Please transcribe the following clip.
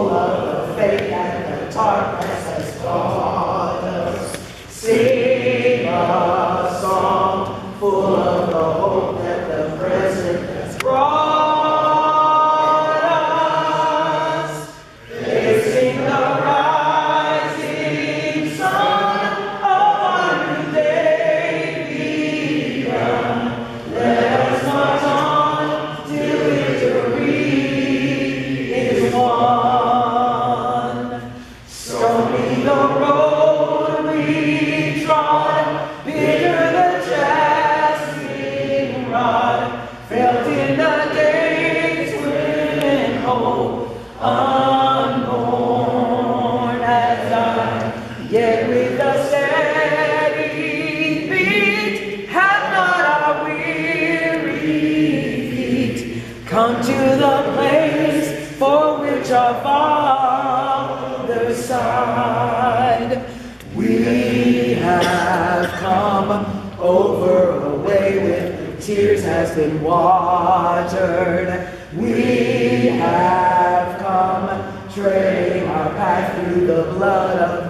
O Yet with a steady beat, have not our weary feet come to the place for which our fathers sighed. We have come over a way with tears has been watered. We have come, trailing our path through the blood of